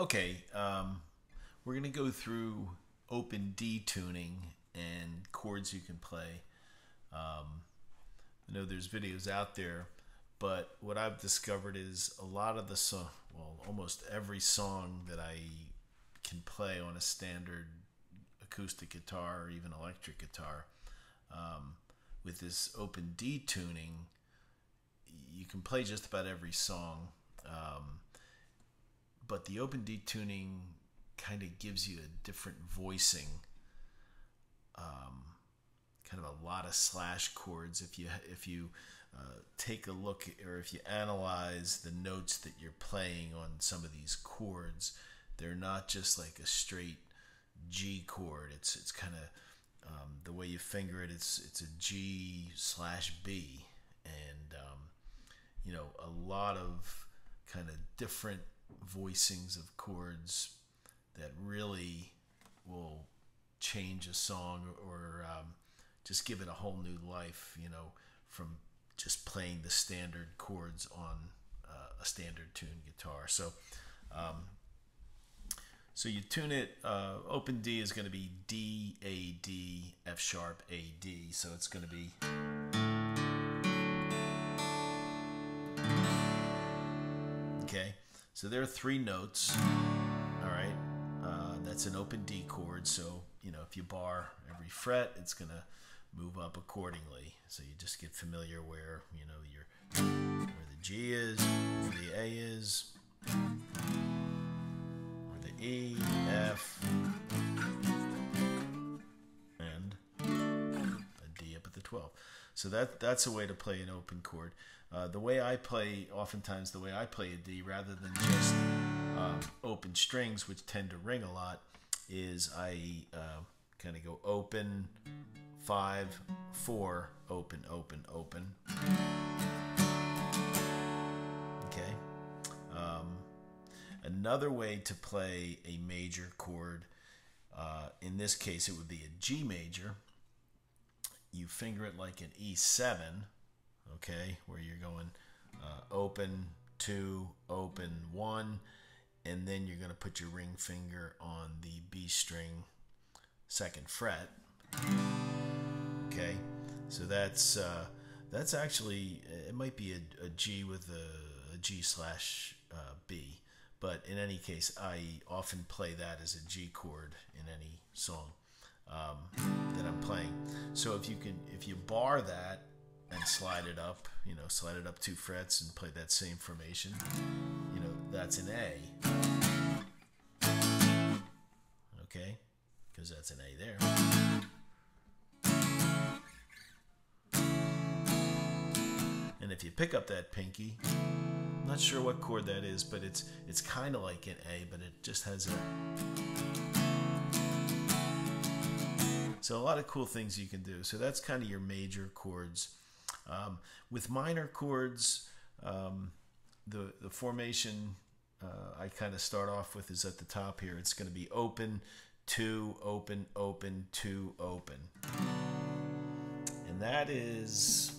Okay, um, we're going to go through open D tuning and chords you can play. Um, I know there's videos out there, but what I've discovered is a lot of the song, well, almost every song that I can play on a standard acoustic guitar or even electric guitar, um, with this open D tuning, you can play just about every song. Um, but the open D tuning kind of gives you a different voicing. Um, kind of a lot of slash chords. If you if you uh, take a look or if you analyze the notes that you're playing on some of these chords, they're not just like a straight G chord. It's it's kind of um, the way you finger it. It's it's a G slash B, and um, you know a lot of kind of different voicings of chords that really will change a song or um, just give it a whole new life, you know, from just playing the standard chords on uh, a standard tuned guitar. So, um, so you tune it. Uh, open D is going to be D A D F sharp A D. So it's going to be. So there are three notes. All right, uh, that's an open D chord. So you know if you bar every fret, it's going to move up accordingly. So you just get familiar where you know your where the G is, where the A is, where the E, F, and a D up at the 12. So that that's a way to play an open chord. Uh, the way I play, oftentimes the way I play a D, rather than just um, open strings, which tend to ring a lot, is I uh, kind of go open, five, four, open, open, open. Okay. Um, another way to play a major chord, uh, in this case, it would be a G major. You finger it like an E7, okay, where you're going uh, open, two, open, one, and then you're going to put your ring finger on the B string second fret. Okay, so that's uh, that's actually it might be a, a G with a, a G slash uh, B, but in any case, I often play that as a G chord in any song um, that I'm playing. So if you can, if you bar that and slide it up, you know, slide it up two frets and play that same formation, you know, that's an A. Okay, because that's an A there. And if you pick up that pinky, not sure what chord that is, but it's it's kind of like an A, but it just has a. So a lot of cool things you can do. So that's kind of your major chords. Um, with minor chords, um, the the formation uh, I kind of start off with is at the top here. It's going to be open, two, open, open, two, open, and that is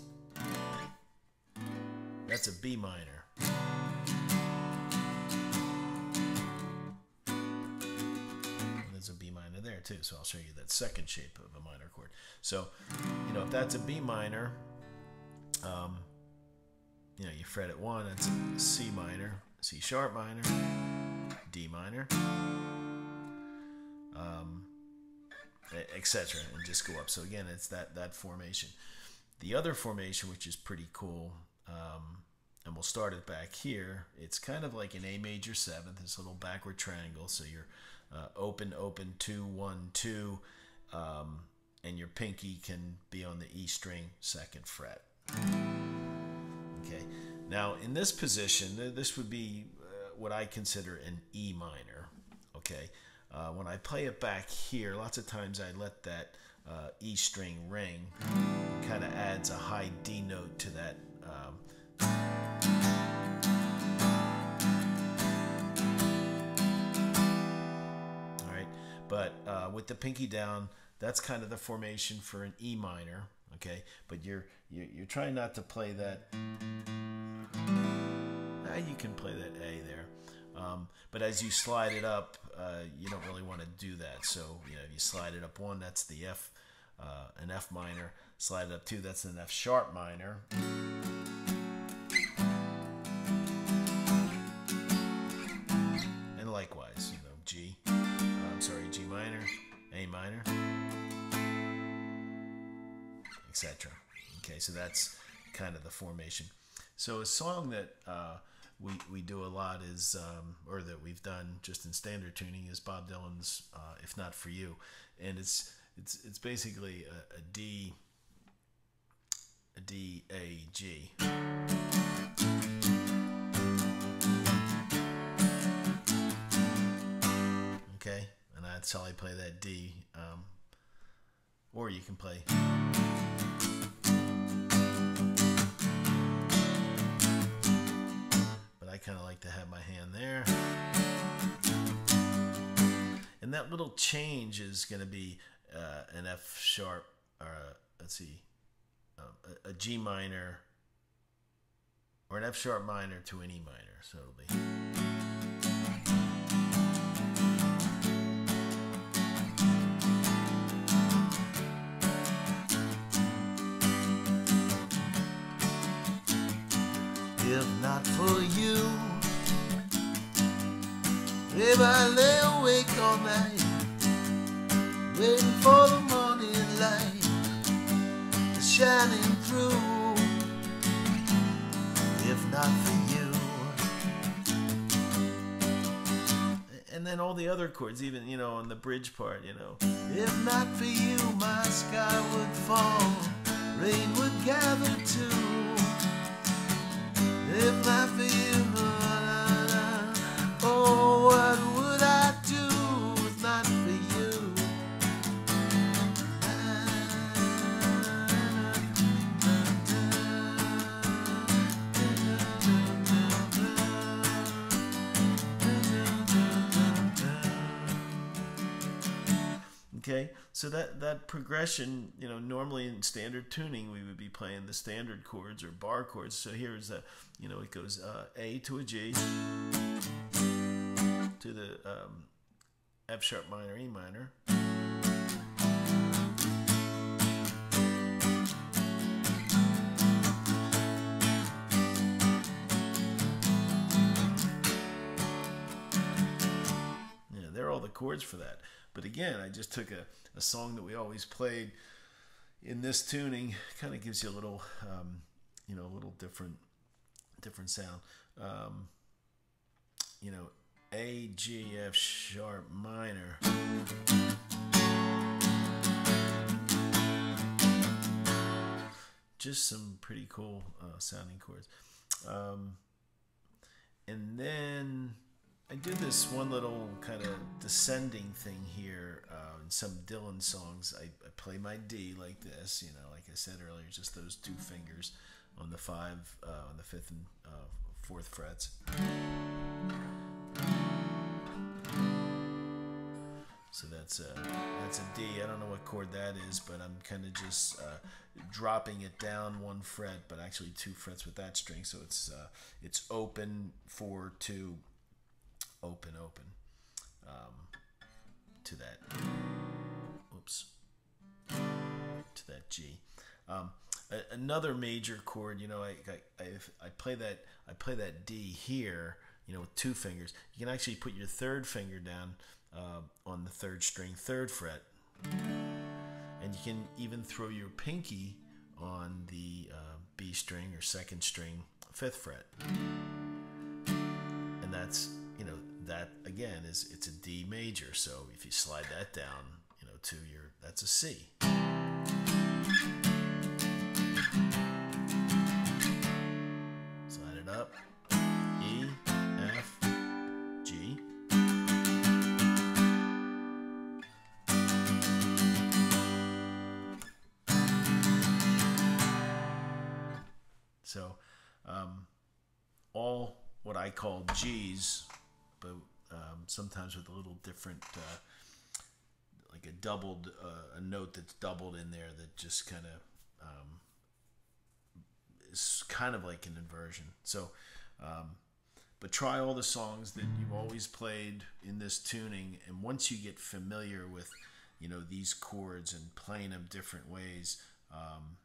that's a B minor. There too, so I'll show you that second shape of a minor chord. So, you know, if that's a B minor, um, you know, you fret it one, it's C minor, C sharp minor, D minor, um, etc., and just go up. So again, it's that that formation. The other formation, which is pretty cool, um, and we'll start it back here. It's kind of like an A major seventh, this little backward triangle. So you're uh, open, open, two, one, two, um, and your pinky can be on the E string second fret. Okay. Now in this position, this would be uh, what I consider an E minor. Okay. Uh, when I play it back here, lots of times I let that uh, E string ring. Kind of adds a high D note to that. Um, but uh, with the pinky down, that's kind of the formation for an E minor. Okay, but you're you're, you're trying not to play that. Ah, you can play that A there. Um, but as you slide it up, uh, you don't really want to do that. So you know, if you slide it up one, that's the F, uh, an F minor. Slide it up two, that's an F sharp minor. And likewise, you know, G. minor, etc. Okay, so that's kind of the formation. So a song that uh, we, we do a lot is, um, or that we've done just in standard tuning, is Bob Dylan's uh, "If Not for You," and it's it's it's basically a, a D, a D A G. Okay, that's how I play that D. Um, or you can play. But I kind of like to have my hand there. And that little change is going to be uh, an F sharp, or a, let's see, uh, a, a G minor, or an F sharp minor to an E minor. So it'll be. If not for you. If I lay awake all night, waiting for the morning light shining through. If not for you. And then all the other chords, even, you know, on the bridge part, you know. If not for you, my sky would fall, rain would gather too. If I for Okay, so that that progression, you know, normally in standard tuning we would be playing the standard chords or bar chords. So here's a, you know, it goes uh, A to a G to the um, F sharp minor, E minor. Yeah, there are all the chords for that. But again, I just took a, a song that we always played in this tuning, kind of gives you a little, um, you know, a little different, different sound. Um, you know, A, G, F sharp minor. Just some pretty cool uh, sounding chords. Um, and then I do this one little kind of descending thing here uh, in some Dylan songs. I, I, play my D like this, you know, like I said earlier, just those two fingers on the five, uh, on the fifth and uh, fourth frets. So that's a that's a D. I don't know what chord that is, but I'm kind of just uh, dropping it down one fret, but actually two frets with that string. So it's uh, it's open four two open, open um, to that. Oops, to that G. Um, another major chord, you know, I, I, I, I play that I play that D here, you know, with two fingers. You can actually put your third finger down uh, on the third string, third fret, and you can even throw your pinky on the uh, B string or second string, fifth fret, and that's that again is it's a D major. So if you slide that down, you know, to your that's a C. Slide it up. E, F, G. So, um, all what I call G's but um, sometimes with a little different, uh, like a doubled, uh, a note that's doubled in there that just kind of um, is kind of like an inversion. So, um, but try all the songs that you've always played in this tuning, and once you get familiar with, you know, these chords and playing them different ways, um,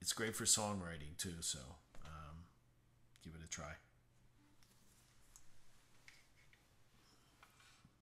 it's great for songwriting too. So um, give it a try.